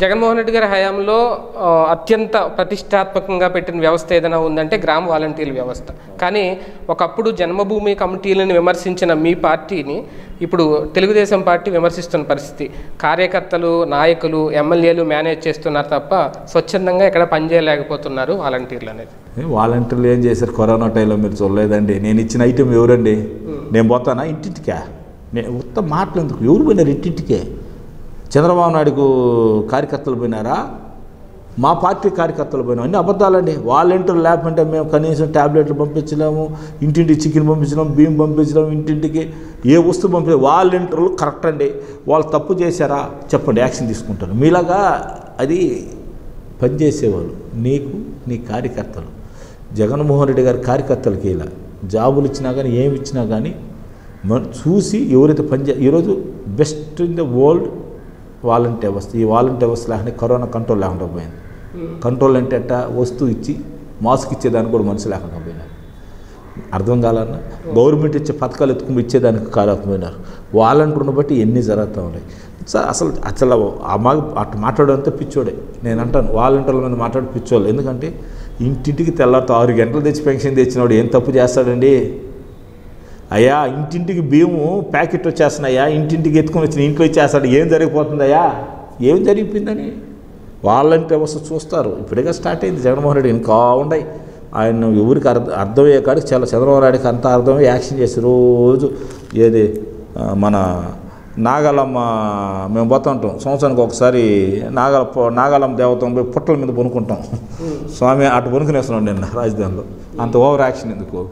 జగన్మోహన్ రెడ్డి గారి హయాంలో అత్యంత ప్రతిష్టాత్మకంగా పెట్టిన వ్యవస్థ ఏదైనా ఉందంటే గ్రామ వాలంటీర్ల వ్యవస్థ. కానీ ఒకప్పుడు జన్మభూమి కమిటీలను విమర్శించిన మీ పార్టీని ఇప్పుడు తెలుగుదేశం పార్టీ విమర్శిస్తున్న పరిస్థితి. కార్యకర్తలు నాయకులు ఎమ్మెల్యేలు మేనేజ్ చేస్తున్నారు తప్ప స్వచ్ఛందంగా ఎక్కడ పనిచేయలేకపోతున్నారు వాలంటీర్లు అనేది. వాలంటీర్లు ఏం చేశారు? కరోనా టైంలో మీరు చూడలేదండి. నేను ఇచ్చిన ఐటెం ఎవరండి? నేను పోతానా? ఇంటింటికా? నేను ఉత్త మాటలు ఎందుకు? ఎవరు పోయినారు ఇంటింటికే? చంద్రబాబు నాయుడుకు కార్యకర్తలు పోయినారా? మా పార్టీ కార్యకర్తలు పోయినా అన్ని అబద్ధాలండి. వాలంటీర్లు లేకుంటే మేము కనీసం ట్యాబ్లెట్లు పంపించలేము ఇంటింటికి చికెన్ పంపించడం బియ్యం పంపించడం ఇంటింటికి ఏ వస్తువు పంపించ వాలంటీర్లు కరెక్ట్ అండి. వాళ్ళు తప్పు చేశారా? చెప్పండి. యాక్షన్ తీసుకుంటారు మీలాగా అది పనిచేసేవాళ్ళు. నీకు నీ కార్యకర్తలు. జగన్మోహన్ రెడ్డి గారి కార్యకర్తలకి ఇలా. జాబులు ఇచ్చినా కానీ ఏమి ఇచ్చినా కానీ మన చూసి ఎవరైతే పనిచే ఈరోజు best in the world volunteer వ్యవస్థ ఈ వాలంటీర్ వ్యవస్థ లేకుండా కరోనా కంట్రోల్ లేకుండా పోయింది. కంట్రోల్ అంటే అట్ట వస్తువు ఇచ్చి మాస్క్ ఇచ్చేదానికి కూడా మనిషి లేకుండా పోయినారు. అర్థం కాలన్నా? గవర్నమెంట్ ఇచ్చే పథకాలు ఎత్తుకుని ఇచ్చేదానికి కాలేకపోయినారు. వాలంటీర్ని బట్టి ఎన్ని జరుగుతూ ఉన్నాయి? సార్ అసలు అసలు ఆ మా అటు మాట్లాడంతా పిచ్చోడే. నేను అంటాను వాలంటీర్ల మీద మాట్లాడి పిచ్చోళ్ళు. ఎందుకంటే ఇంటింటికి తెల్లారితో ఆరు గంటలు తెచ్చి పెన్షన్ తెచ్చినవాడు ఏం తప్పు చేస్తాడండి? అయ్యా ఇంటింటికి బియ్యము ప్యాకెట్ వచ్చేస్తున్నాయా? ఇంటింటికి ఎత్తుకొని వచ్చిన ఇంట్లో ఇచ్చేస్తాడు. ఏం జరిగిపోతుందయ్యా? ఏం జరిగిపోయిందని? వాళ్ళంటే వ్యవస్థ చూస్తారు. ఇప్పుడేగా స్టార్ట్ అయింది. జగన్మోహన్ రెడ్డి ఇంకా ఉన్నాయి ఆయన ఎవరికి అర్థం అర్థమయ్యే కాడికి చాలా చంద్రబాబు నాయుడికి అంత అర్థమయ్యి యాక్షన్ చేసి రోజు ఏది మన నాగాలమ్మ మేము పోతా ఉంటాం. సంవత్సరానికి ఒకసారి నాగల నాగాలమ్మ దేవతం పోయి పుట్టల మీద పొనుకుంటాం. స్వామి అటు పొనుకునేస్తున్నాడు నిన్న రాజధానిలో. అంత ఓవర్ యాక్షన్ ఎందుకు?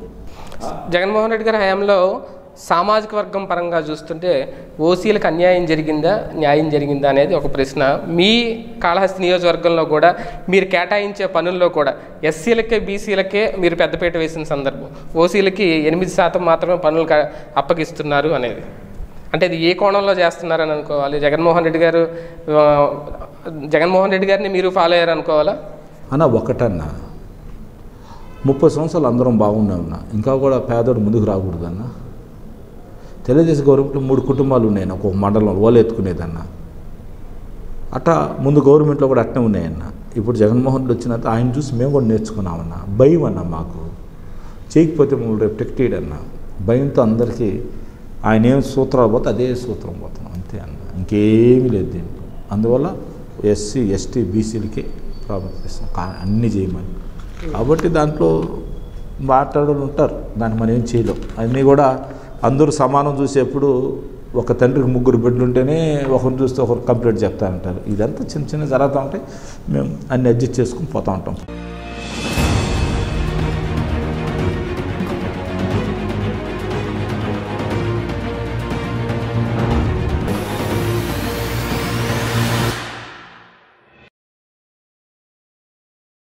జగన్మోహన్ రెడ్డి గారి హయాంలో సామాజిక వర్గం పరంగా చూస్తుంటే ఓసీలకు అన్యాయం జరిగిందా న్యాయం జరిగిందా అనేది ఒక ప్రశ్న. మీ కాళహస్తి నియోజకవర్గంలో కూడా మీరు కేటాయించే పనుల్లో కూడా ఎస్సీలకే బీసీలకే మీరు పెద్దపీట వేసిన సందర్భం. ఓసీలకి ఎనిమిది శాతం మాత్రమే పనులు అప్పగిస్తున్నారు అనేది. అంటే ఇది ఏ కోణంలో చేస్తున్నారని అనుకోవాలి? జగన్మోహన్ రెడ్డి గారు జగన్మోహన్ రెడ్డి గారిని మీరు ఫాలో అయ్యారు అనుకోవాలా అన్న ఒకటన్నా. ముప్పై సంవత్సరాలు అందరం బాగున్నామన్నా ఇంకా కూడా పేదోడు ముందుకు రాకూడదన్న తెలుగుదేశం గవర్నమెంట్లో మూడు కుటుంబాలు ఉన్నాయి ఒక మండలంలో వాళ్ళు ఎత్తుకునేదన్నా అట్టా ముందు గవర్నమెంట్లో కూడా అట్నే ఉన్నాయన్న ఇప్పుడు జగన్మోహన్ రెడ్డి వచ్చినంత ఆయన చూసి మేము కూడా నేర్చుకున్నామన్న భయం అన్న మాకు. చేయకపోతే మమ్మల్ని రేపు టెక్టేడ్ అన్న. భయంతో అందరికీ ఆయన ఏం సూత్రాలు పోతే అదే సూత్రం పోతున్నాం అంతే అన్న. ఇంకేమీ లేదు దీంట్లో. అందువల్ల ఎస్సీ ఎస్టీ బీసీలకే ప్రాముఖ్యత ఇస్తాం. అన్నీ చేయమని. కాబట్టి దాంట్లో మాట్లాడడం ఉంటారు. దాన్ని మనం ఏం చేయలేం. అన్నీ కూడా అందరూ సమానం చూసేప్పుడు ఒక తండ్రికి ముగ్గురు బిడ్డలు ఉంటేనే ఒకరిని చూస్తే ఒకరు కంప్లీట్ చెప్తా ఉంటారు. ఇదంతా చిన్న చిన్న జరుగుతూ ఉంటాయి. మేము అన్ని అడ్జస్ట్ చేసుకుని పోతూ ఉంటాం.